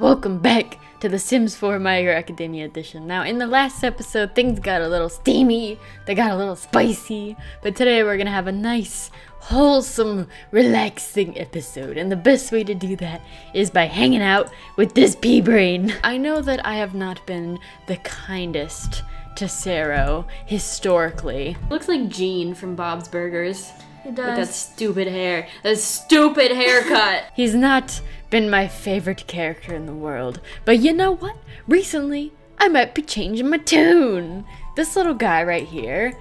Welcome back to The Sims 4 My Hero Academia Edition. Now, in the last episode, things got a little steamy, they got a little spicy, but today we're gonna have a nice, wholesome, relaxing episode. And the best way to do that is by hanging out with this pea brain. I know that I have not been the kindest to Sero historically. Looks like Gene from Bob's Burgers. It With that stupid hair. That stupid haircut. He's not been my favorite character in the world. But you know what? Recently, I might be changing my tune. This little guy right here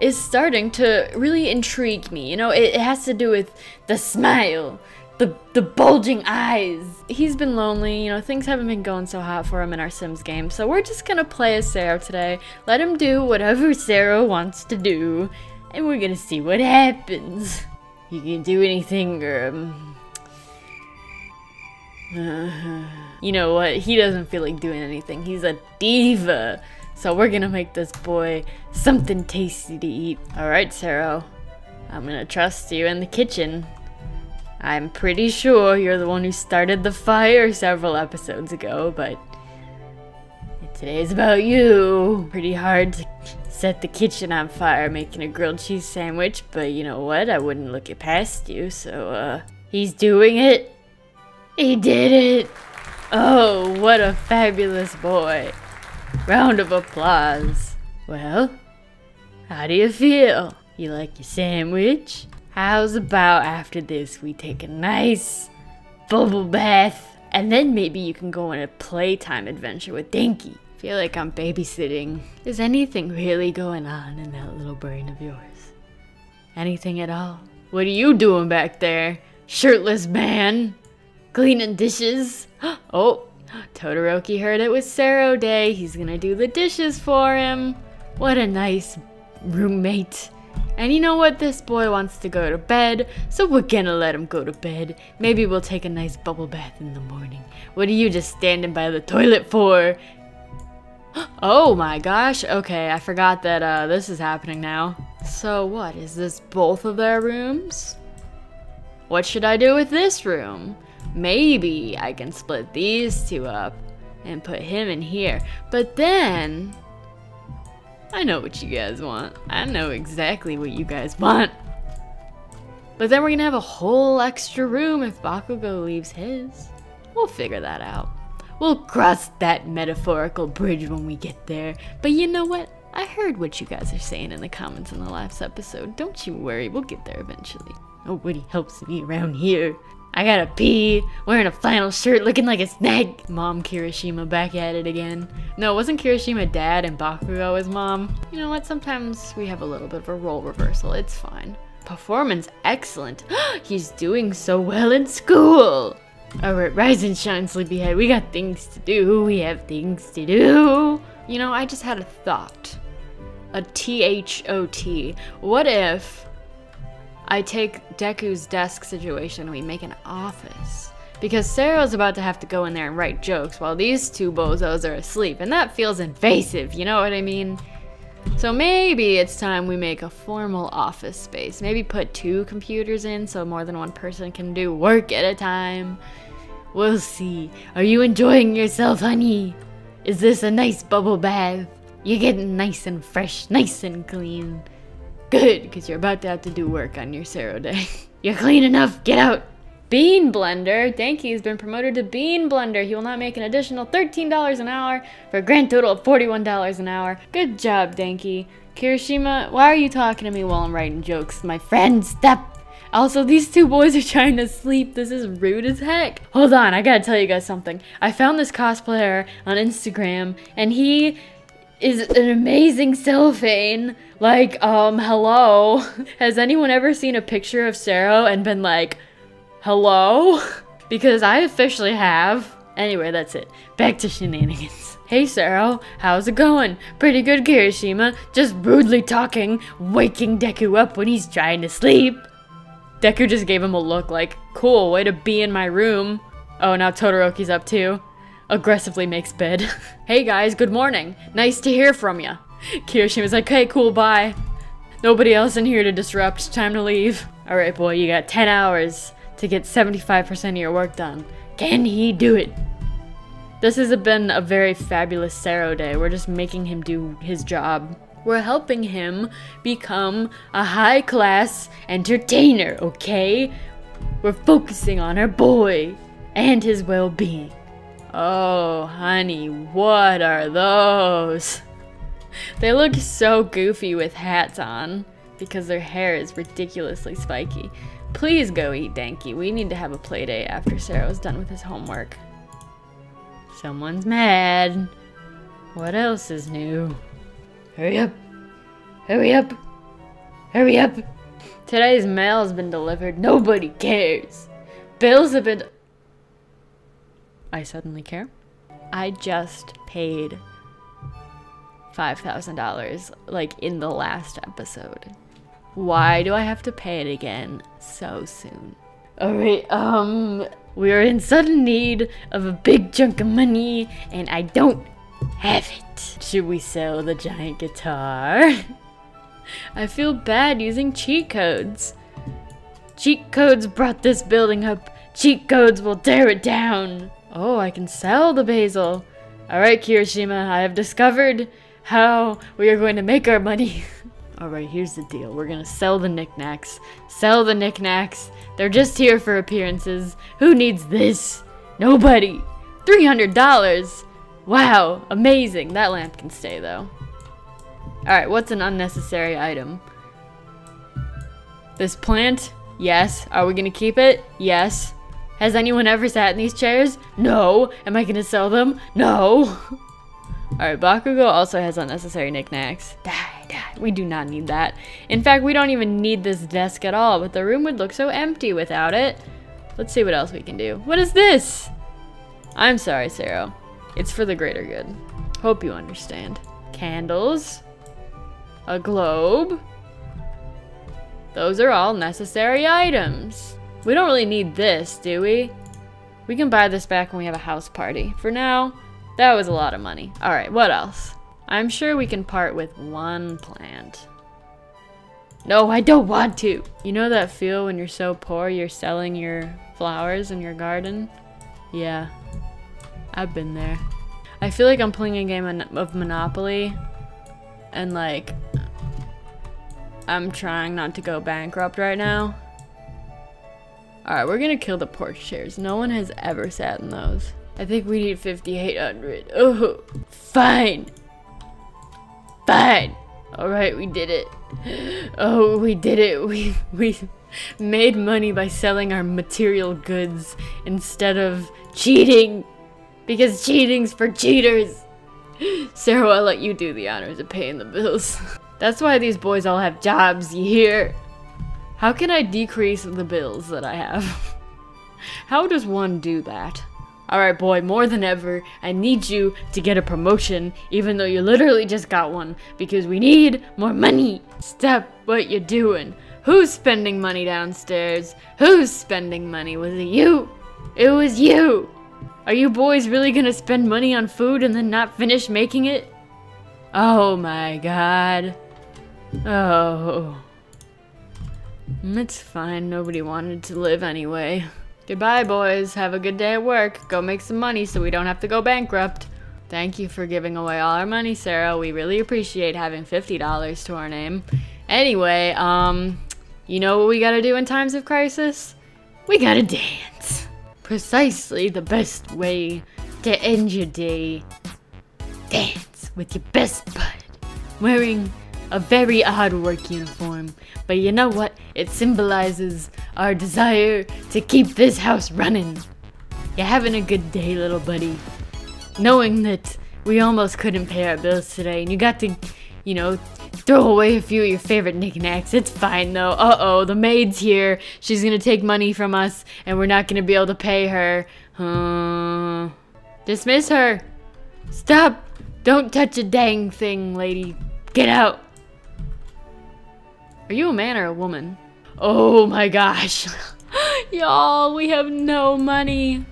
is starting to really intrigue me. You know, it, it has to do with the smile. The, the bulging eyes. He's been lonely, you know, things haven't been going so hot for him in our Sims game. So we're just gonna play as Sero today. Let him do whatever Sero wants to do and we're gonna see what happens. You can do anything, or um, uh, you know what? He doesn't feel like doing anything. He's a diva. So we're gonna make this boy something tasty to eat. All right, Sero. I'm gonna trust you in the kitchen. I'm pretty sure you're the one who started the fire several episodes ago, but today's about you. Pretty hard to set the kitchen on fire making a grilled cheese sandwich, but you know what? I wouldn't look it past you, so, uh, he's doing it. He did it. Oh, what a fabulous boy. Round of applause. Well, how do you feel? You like your sandwich? How's about after this we take a nice bubble bath and then maybe you can go on a playtime adventure with Dinky. Feel like I'm babysitting. Is anything really going on in that little brain of yours? Anything at all? What are you doing back there? Shirtless man? Cleaning dishes? Oh, Todoroki heard it was Sero Day. He's gonna do the dishes for him. What a nice roommate. And you know what? This boy wants to go to bed, so we're gonna let him go to bed. Maybe we'll take a nice bubble bath in the morning. What are you just standing by the toilet for? Oh my gosh, okay, I forgot that uh, this is happening now. So what, is this both of their rooms? What should I do with this room? Maybe I can split these two up and put him in here. But then, I know what you guys want. I know exactly what you guys want. But then we're gonna have a whole extra room if Bakugo leaves his. We'll figure that out. We'll cross that metaphorical bridge when we get there. But you know what? I heard what you guys are saying in the comments in the last episode. Don't you worry, we'll get there eventually. Nobody helps me around here. I gotta pee, wearing a flannel shirt, looking like a snake. Mom Kirishima back at it again. No, wasn't Kirishima dad and Bakugo his mom? You know what, sometimes we have a little bit of a role reversal, it's fine. Performance excellent. He's doing so well in school. Alright, rise and shine, sleepyhead. We got things to do. We have things to do. You know, I just had a thought. A T-H-O-T. What if I take Deku's desk situation and we make an office? Because Sero's about to have to go in there and write jokes while these two bozos are asleep, and that feels invasive, you know what I mean? So maybe it's time we make a formal office space. Maybe put two computers in so more than one person can do work at a time. We'll see. Are you enjoying yourself, honey? Is this a nice bubble bath? You're getting nice and fresh, nice and clean. Good, because you're about to have to do work on your Sero day. you're clean enough, get out. Bean Blender. Danky has been promoted to Bean Blender. He will not make an additional $13 an hour for a grand total of $41 an hour. Good job, Danky. Kirishima, why are you talking to me while I'm writing jokes? My friend, stop. Also, these two boys are trying to sleep. This is rude as heck. Hold on, I gotta tell you guys something. I found this cosplayer on Instagram, and he is an amazing cellophane. Like, um, hello. Has anyone ever seen a picture of Sero and been like, hello? Because I officially have. Anyway, that's it. Back to shenanigans. Hey, Sero, how's it going? Pretty good, Kirishima. Just rudely talking, waking Deku up when he's trying to sleep. Deku just gave him a look like, cool, way to be in my room. Oh, now Todoroki's up too. Aggressively makes bed. hey guys, good morning. Nice to hear from ya. Kirishima's like, hey, cool, bye. Nobody else in here to disrupt. Time to leave. Alright, boy, you got 10 hours to get 75% of your work done. Can he do it? This has been a very fabulous Sero day. We're just making him do his job. We're helping him become a high class entertainer, okay? We're focusing on our boy and his well being. Oh, honey, what are those? They look so goofy with hats on because their hair is ridiculously spiky. Please go eat Danky. We need to have a play day after Sero's done with his homework. Someone's mad. What else is new? Hurry up. Hurry up. Hurry up. Today's mail has been delivered. Nobody cares. Bills have been. I suddenly care. I just paid $5,000 like in the last episode. Why do I have to pay it again so soon? Alright, um, we're in sudden need of a big chunk of money and I don't have it. Should we sell the giant guitar? I feel bad using cheat codes. Cheat codes brought this building up. Cheat codes will tear it down. Oh, I can sell the basil. Alright, Kirishima, I have discovered how we are going to make our money. Alright, here's the deal. We're gonna sell the knickknacks. Sell the knickknacks. They're just here for appearances. Who needs this? Nobody. $300. Wow, amazing. That lamp can stay though. Alright, what's an unnecessary item? This plant? Yes. Are we gonna keep it? Yes. Has anyone ever sat in these chairs? No. Am I gonna sell them? No. Alright, Bakugo also has unnecessary knickknacks. Die, die. We do not need that. In fact, we don't even need this desk at all, but the room would look so empty without it. Let's see what else we can do. What is this? I'm sorry, Sero. It's for the greater good. Hope you understand. Candles a globe. Those are all necessary items. We don't really need this, do we? We can buy this back when we have a house party. For now, that was a lot of money. Alright, what else? I'm sure we can part with one plant. No, I don't want to! You know that feel when you're so poor you're selling your flowers in your garden? Yeah, I've been there. I feel like I'm playing a game of Monopoly and like I'm trying not to go bankrupt right now. Alright, we're gonna kill the porch chairs. No one has ever sat in those. I think we need 5,800. Oh, fine. Fine. Alright, we did it. Oh, we did it. We, we made money by selling our material goods instead of cheating. Because cheating's for cheaters. Sero, I'll let you do the honors of paying the bills. That's why these boys all have jobs, hear? How can I decrease the bills that I have? How does one do that? Alright boy, more than ever, I need you to get a promotion, even though you literally just got one, because we need more money. Stop what you're doing. Who's spending money downstairs? Who's spending money? Was it you? It was you! Are you boys really gonna spend money on food and then not finish making it? Oh my god. Oh. It's fine, nobody wanted to live anyway. Goodbye, boys. Have a good day at work. Go make some money so we don't have to go bankrupt. Thank you for giving away all our money, Sero. We really appreciate having $50 to our name. Anyway, um, you know what we gotta do in times of crisis? We gotta dance. Precisely the best way to end your day. Dance with your best bud, wearing a very odd work uniform. But you know what? It symbolizes our desire to keep this house running. You having a good day, little buddy? Knowing that we almost couldn't pay our bills today, and you got to, you know, throw away a few of your favorite knickknacks. It's fine though. Uh oh, the maid's here. She's gonna take money from us, and we're not gonna be able to pay her. Uh, dismiss her. Stop. Don't touch a dang thing, lady. Get out. Are you a man or a woman? Oh my gosh. Y'all, we have no money.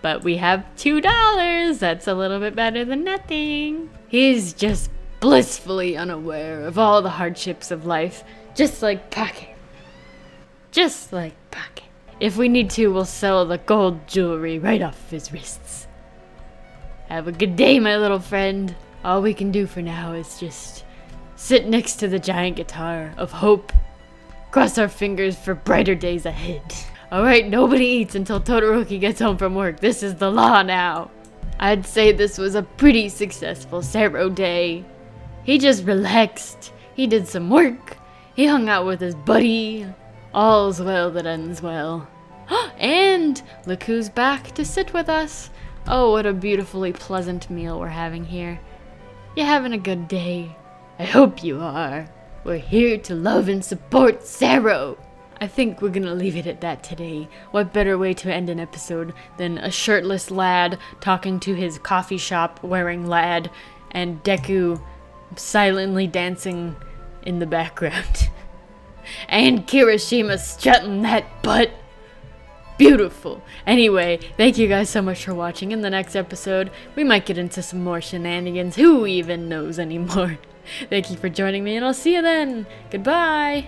But we have $2. That's a little bit better than nothing. He's just blissfully unaware of all the hardships of life, just like Pocket. Just like Pocket. If we need to, we'll sell the gold jewelry right off his wrists. Have a good day, my little friend. All we can do for now is just sit next to the giant guitar of hope. Cross our fingers for brighter days ahead. Alright, nobody eats until Todoroki gets home from work. This is the law now. I'd say this was a pretty successful Sero day. He just relaxed. He did some work. He hung out with his buddy. All's well that ends well. and look who's back to sit with us. Oh, what a beautifully pleasant meal we're having here. You having a good day? I hope you are. We're here to love and support Sero. I think we're gonna leave it at that today. What better way to end an episode than a shirtless lad talking to his coffee shop wearing lad and Deku silently dancing in the background. and Kirishima strutting that butt. Beautiful. Anyway, thank you guys so much for watching. In the next episode, we might get into some more shenanigans. Who even knows anymore? thank you for joining me, and I'll see you then. Goodbye.